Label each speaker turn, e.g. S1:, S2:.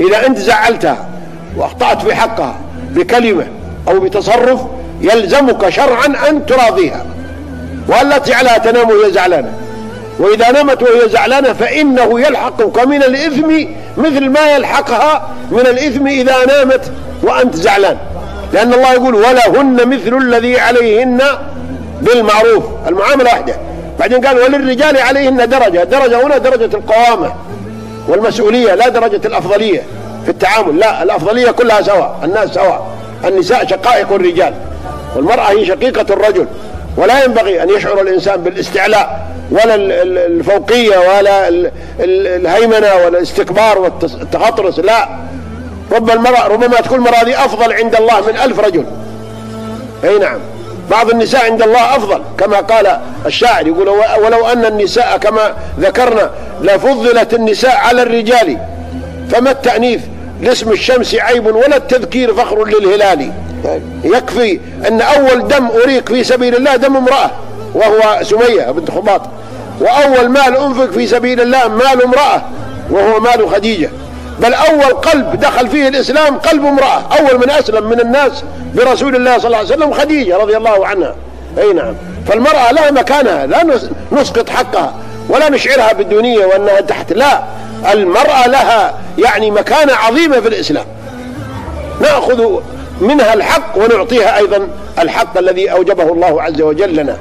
S1: إذا أنت زعلتها وأخطأت في حقها بكلمة أو بتصرف يلزمك شرعا أن تراضيها. وألا تجعلها تنام وهي زعلانة. وإذا نمت وهي زعلانة فإنه يلحقك من الإثم مثل ما يلحقها من الإثم إذا نامت وأنت زعلان. لأن الله يقول ولهن مثل الذي عليهن بالمعروف. المعاملة واحدة. بعدين قال وللرجال عليهن درجة. الدرجة هنا درجة القوامة. والمسؤولية لا درجة الأفضلية في التعامل. لا الأفضلية كلها سواء الناس سواء. النساء شقائق الرجال والمرأة هي شقيقة الرجل. ولا ينبغي أن يشعر الإنسان بالاستعلاء ولا الفوقية ولا الهيمنة ولا الاستكبار والتغطرس. لا. رب المرأة ربما تكون المرأة أفضل عند الله من ألف رجل. أي نعم. بعض النساء عند الله أفضل كما قال الشاعر يقول ولو أن النساء كما ذكرنا لفضلت النساء على الرجال فما التأنيث؟ لاسم الشمس عيب ولا التذكير فخر للهلال. يكفي أن أول دم أريق في سبيل الله دم امرأة وهو سمية بنت خباط وأول مال أنفق في سبيل الله مال امرأة وهو مال خديجة. بل أول قلب دخل فيه الإسلام قلب امرأة أول من أسلم من الناس برسول الله صلى الله عليه وسلم خديجة رضي الله عنها. أي نعم. فالمرأة لها مكانها لا نسقط حقها ولا نشعرها بالدنيا وأنها تحت لا. المرأة لها يعني مكانة عظيمة في الإسلام. نأخذ منها الحق ونعطيها أيضا الحق الذي أوجبه الله عز وجل لنا.